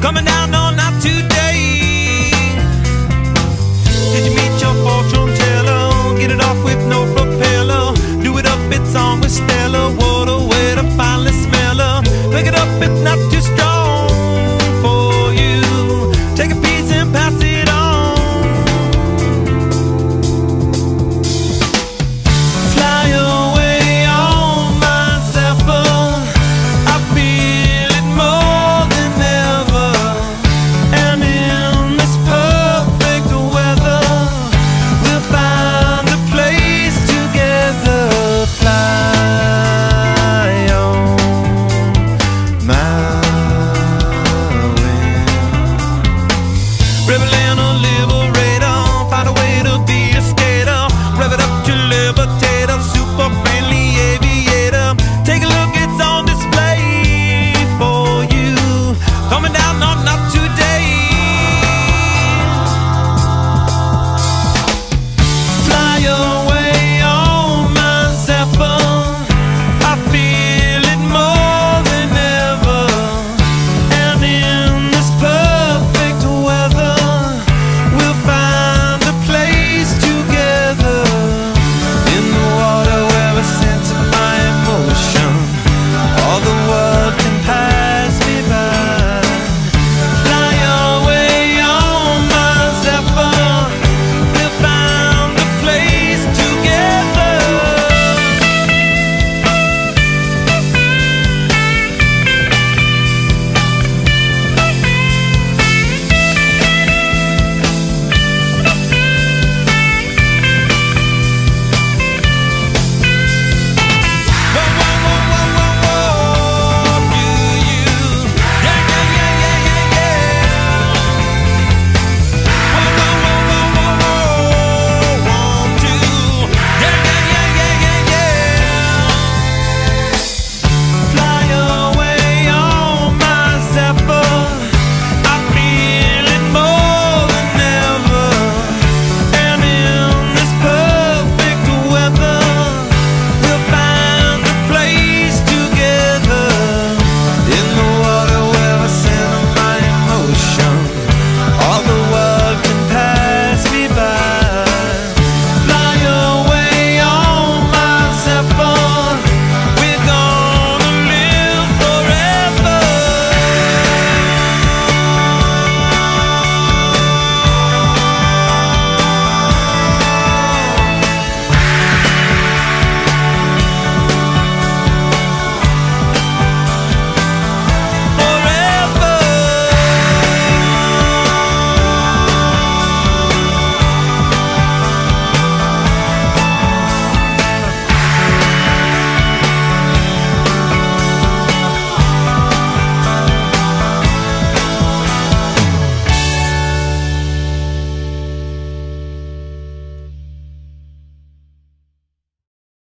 coming down